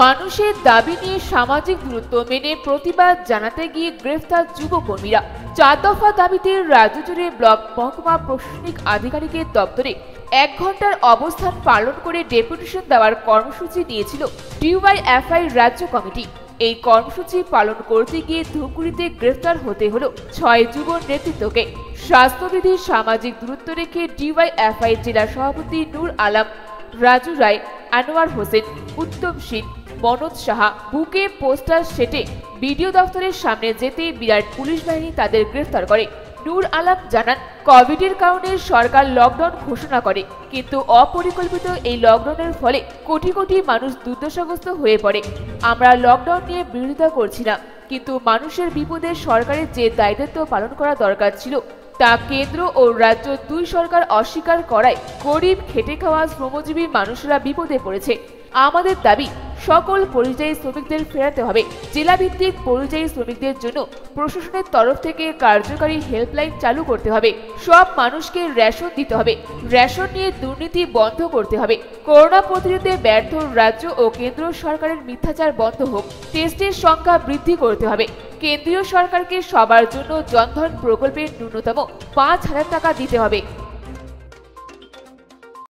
মানুষের দাবি নিয়ে সামাজিক দূরত্ব মেনে প্রতিবাদ জানাতে গিয়ে গ্রেফতার যুবকর্মীরা। চার দফা দাবিতে রাজ্য জুড়ে ব্লক মহকুমা প্রশাসনিক আধিকারিকের দপ্তরে এক ঘণ্টার অবস্থান পালন করে ডেপুটেশন দেওয়ার কর্মসূচি নিয়েছিল ডিওয়াইএফআই রাজ্য কমিটি। এই কর্মসূচি পালন করতে গিয়ে ধুপগুড়িতে গ্রেফতার হতে হল ছয় যুব নেতৃত্বকে। স্বাস্থ্যবিধি, সামাজিক দূরত্ব রেখে ডিওয়াইএফআই জেলা সভাপতি নূর আলম, রাজু রায়, আনোয়ার হোসেন, উত্তম সিং মনোজ সাহা বুকে পোস্টার সেটে বিডিও দফতরের সামনে যেতে বিরাট পুলিশ বাহিনী তাদের গ্রেফতার করে। নূর আলম জানান, কোভিডের কারণে সরকার লকডাউন ঘোষণা করে, কিন্তু অপরিকল্পিত এই লকডাউনের ফলে কোটি কোটি মানুষ দুর্দশাগ্রস্ত হয়ে পড়ে। আমরা লকডাউন নিয়ে বিরোধিতা করছি না কিন্তু মানুষের বিপদে সরকারের যে দায়িত্ব পালন করা দরকার ছিল, তা কেন্দ্র ও রাজ্য দুই সরকার অস্বীকার করায় গরিব, খেটে খাওয়া শ্রমজীবী মানুষরা বিপদে পড়েছে। আমাদের দাবি সকল পরিযায়ী শ্রমিকদের ফেরাতে হবে। জেলাভিত্তিক পরিযায়ী শ্রমিকদের জন্য প্রশাসনের তরফ থেকে কার্যকারী হেল্পলাইন চালু করতে হবে। সব মানুষকে রেশন দিতে হবে। রেশন নিয়ে দুর্নীতি বন্ধ করতে হবে। করোনা প্রতিরোধে ব্যর্থ রাজ্য ও কেন্দ্র সরকারের মিথ্যাচার বন্ধ হোক। টেস্টের সংখ্যা বৃদ্ধি করতে হবে। কেন্দ্রীয় সরকারকে সবার জন্য জনধন প্রকল্পের ন্যূনতম পাঁচ হাজার টাকা দিতে হবে।